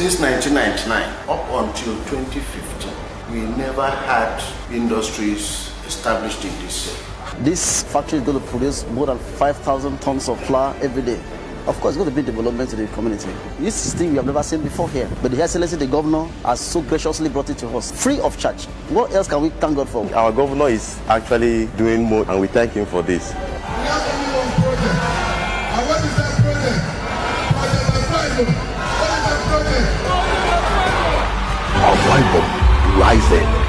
1999 up until 2015, we never had industries established in this area. This factory is going to produce more than 5,000 tons of flour every day. Of course, it's going to be development to the community. This is thing we have never seen before here. But the Excellency, the governor, has so graciously brought it to us, free of charge. What else can we thank God for? Our governor is actually doing more, and we thank him for this. Our rival rising.